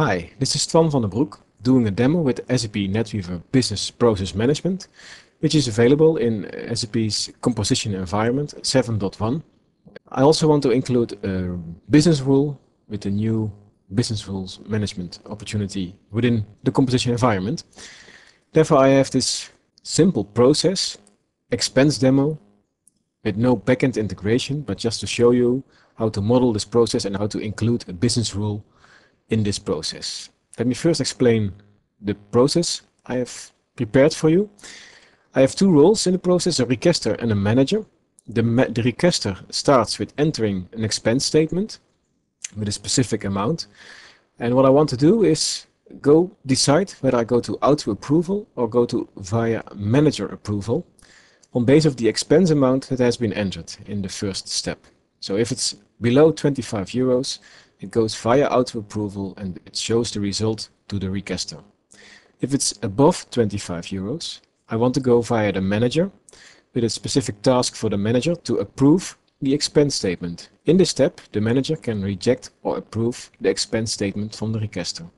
Hi, this is Twan van den Broek doing a demo with SAP NetWeaver Business Process Management, which is available in SAP's composition environment 7.1. I also want to include a business rule with the new business rules management opportunity within the composition environment. Therefore, I have this simple process, expense demo, with no backend integration, but just to show you how to model this process and how to include a business rule in this process. Let me first explain the process I have prepared for you. I have two roles in the process, a requester and a manager. The, ma the requester starts with entering an expense statement with a specific amount. And what I want to do is go decide whether I go to auto approval or go to via manager approval on base of the expense amount that has been entered in the first step. So if it's below 25 euros, it goes via auto approval and it shows the result to the requester. If it's above 25 euros, I want to go via the manager with a specific task for the manager to approve the expense statement. In this step, the manager can reject or approve the expense statement from the requester.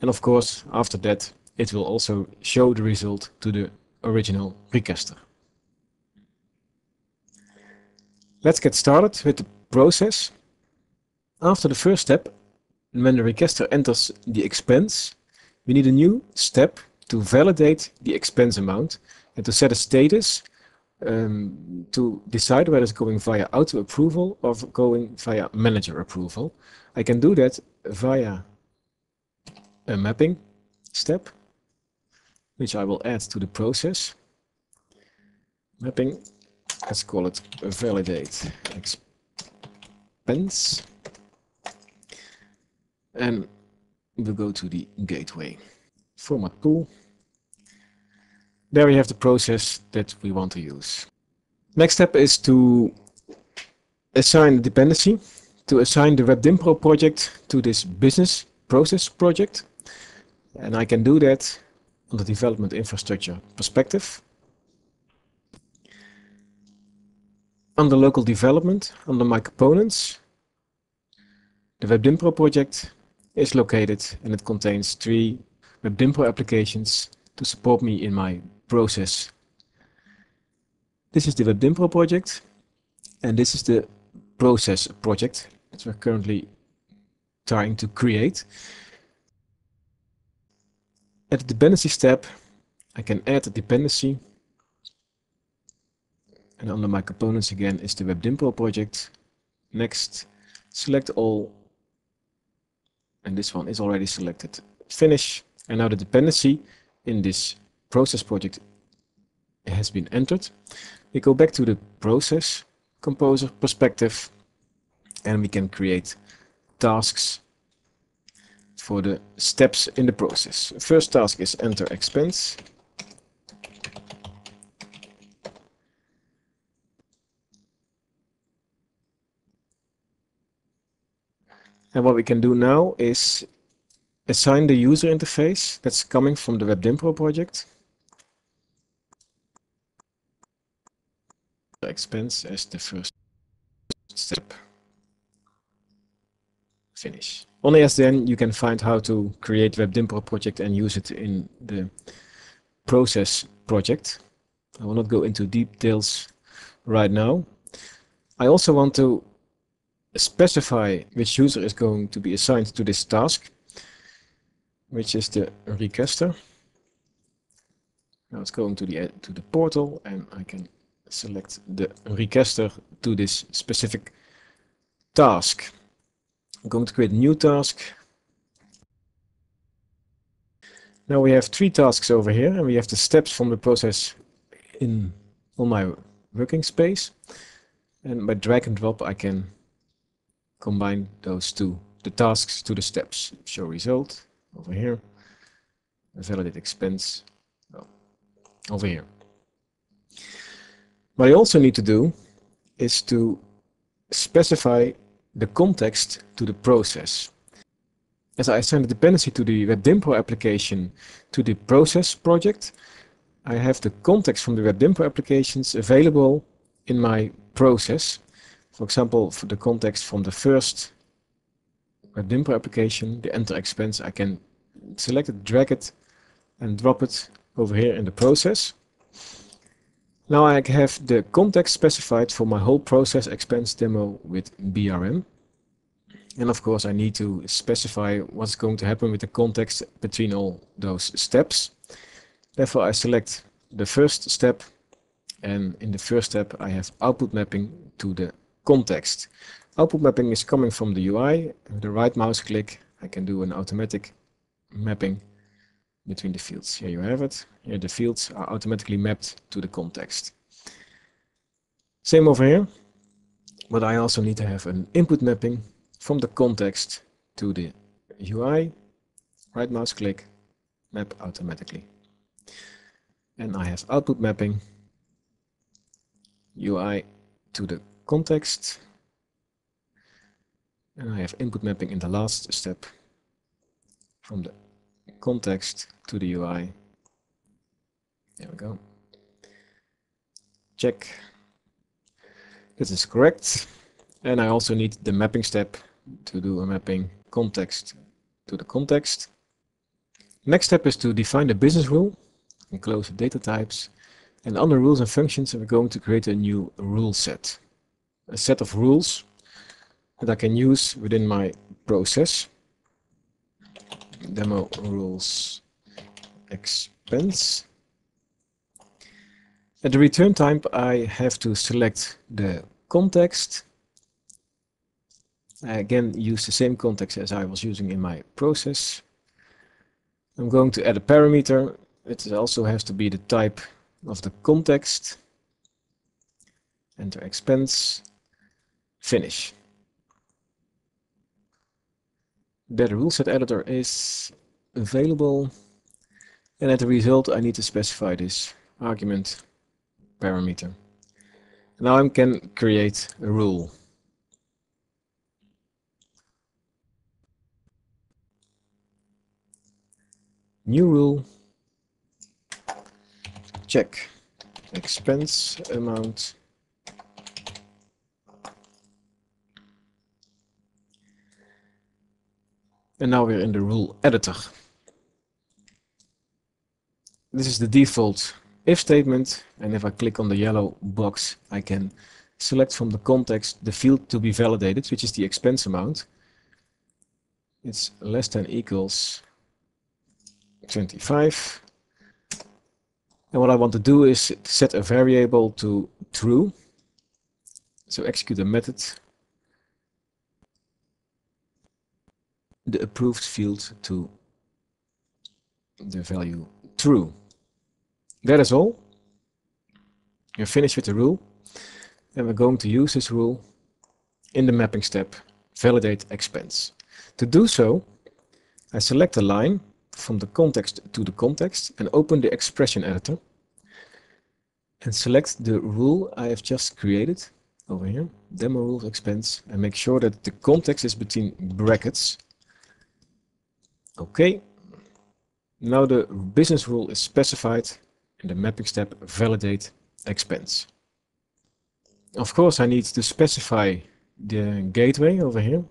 And of course, after that, it will also show the result to the original requester. Let's get started with the process after the first step, when the requester enters the expense, we need a new step to validate the expense amount and to set a status um, to decide whether it's going via auto approval or going via manager approval. I can do that via a mapping step, which I will add to the process. Mapping, let's call it validate expense and we'll go to the gateway. Format pool. There we have the process that we want to use. Next step is to assign the dependency, to assign the WebDynPro project to this business process project. And I can do that on the development infrastructure perspective. Under local development, under my components, the WebDynPro project is located and it contains three WebDynPro applications to support me in my process. This is the WebDynPro project and this is the process project that we're currently trying to create. At the dependency step, I can add a dependency and under my components again is the WebDynPro project. Next, select all and this one is already selected. Finish. And now the dependency in this process project has been entered. We go back to the process composer perspective and we can create tasks for the steps in the process. First task is enter expense. And what we can do now is assign the user interface that's coming from the WebDynPro project. Expense as the first step. Finish. Only as then you can find how to create WebDynPro project and use it in the process project. I will not go into details right now. I also want to specify which user is going to be assigned to this task, which is the requester. Now it's going to the to the portal, and I can select the requester to this specific task. I'm going to create a new task. Now we have three tasks over here, and we have the steps from the process in on my working space. And by drag and drop, I can combine those two, the tasks to the steps. Show result over here, validate expense oh, over here. What I also need to do is to specify the context to the process. As I assign the dependency to the WebDynPro application to the process project, I have the context from the WebDynPro applications available in my process for example, for the context from the first uh, WebDynPro application, the enter expense, I can select it, drag it, and drop it over here in the process. Now I have the context specified for my whole process expense demo with BRM. And of course I need to specify what's going to happen with the context between all those steps. Therefore I select the first step and in the first step I have output mapping to the context. Output mapping is coming from the UI. With the right mouse click I can do an automatic mapping between the fields. Here you have it. Here the fields are automatically mapped to the context. Same over here, but I also need to have an input mapping from the context to the UI. Right mouse click, map automatically. And I have output mapping, UI to the context. And I have input mapping in the last step from the context to the UI. There we go. Check. This is correct. And I also need the mapping step to do a mapping context to the context. Next step is to define the business rule and close the data types. And under rules and functions, we're going to create a new rule set. A set of rules that I can use within my process demo rules expense. At the return type, I have to select the context. I again use the same context as I was using in my process. I'm going to add a parameter. It also has to be the type of the context. Enter expense. Finish. that rule set editor is available and at the result I need to specify this argument parameter. Now I can create a rule. New rule, check expense amount And now we're in the rule editor. This is the default if statement. And if I click on the yellow box, I can select from the context the field to be validated, which is the expense amount. It's less than equals 25. And what I want to do is set a variable to true. So execute a method the approved field to the value true. That is all. You're finished with the rule. And we're going to use this rule in the mapping step, validate expense. To do so, I select a line from the context to the context and open the expression editor and select the rule I have just created over here, demo rules expense, and make sure that the context is between brackets Okay. Now the business rule is specified in the mapping step validate expense. Of course, I need to specify the gateway over here,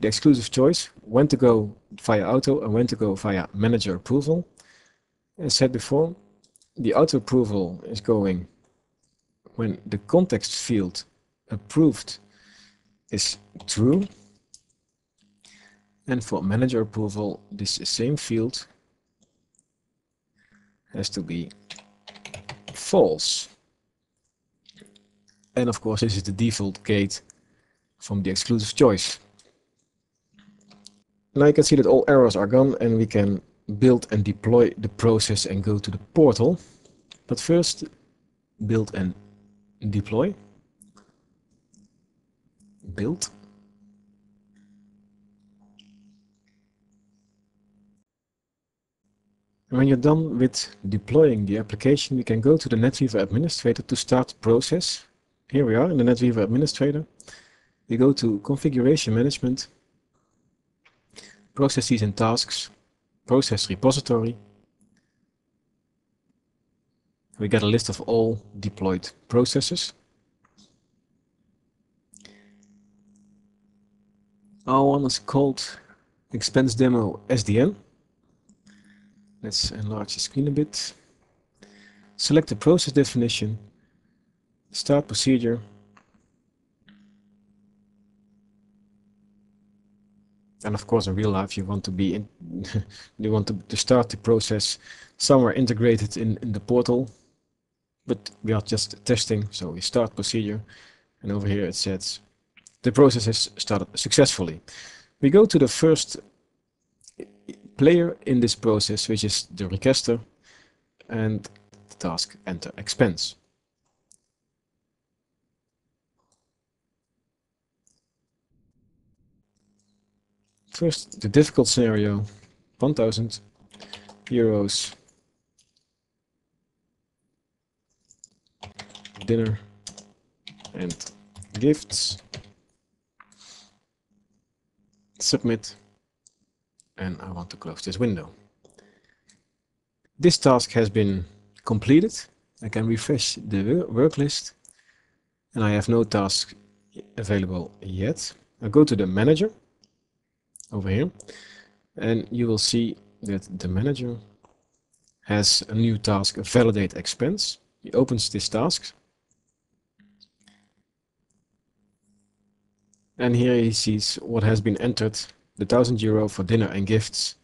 the exclusive choice, when to go via auto and when to go via manager approval. As said before, the auto approval is going when the context field approved is true and for manager approval, this same field has to be false. And of course, this is the default gate from the exclusive choice. Now you can see that all errors are gone and we can build and deploy the process and go to the portal. But first, build and deploy. Build. When you're done with deploying the application, we can go to the NetWeaver administrator to start the process. Here we are in the NetWeaver administrator. We go to configuration management, processes and tasks, process repository. We get a list of all deployed processes. Our one is called expense demo SDN. Let's enlarge the screen a bit. Select the process definition, start procedure, and of course in real life you want to be in you want to, to start the process somewhere integrated in, in the portal. But we are just testing so we start procedure. And over here it says the process has started successfully. We go to the first player in this process which is the requester and the task enter expense First, the difficult scenario, 1000 euros dinner and gifts. Submit. And I want to close this window. This task has been completed. I can refresh the work list and I have no task available yet. I go to the manager over here and you will see that the manager has a new task validate expense he opens this task and here he sees what has been entered the thousand euro for dinner and gifts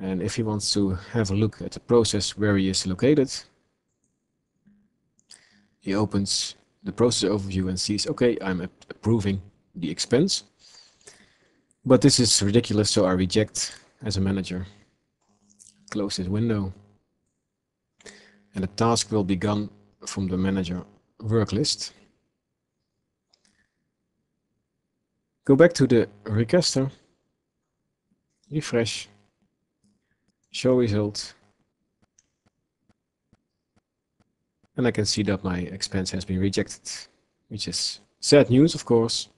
and if he wants to have a look at the process where he is located he opens the process overview and sees okay I'm approving the expense but this is ridiculous, so I reject as a manager. Close this window. And the task will be gone from the manager work list. Go back to the requester. Refresh. Show results. And I can see that my expense has been rejected, which is sad news, of course.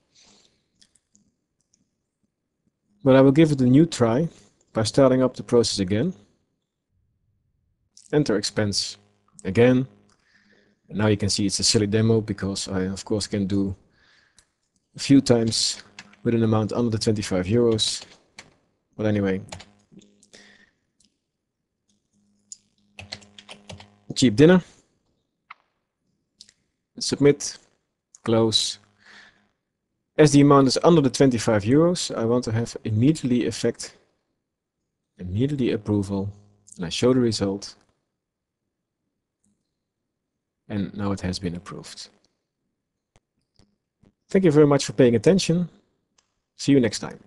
But I will give it a new try by starting up the process again. Enter expense again. And now you can see it's a silly demo because I of course can do a few times with an amount under the 25 euros. But anyway. Cheap dinner. Submit. Close. As the amount is under the 25 euros, I want to have immediately effect, immediately approval, and I show the result. And now it has been approved. Thank you very much for paying attention. See you next time.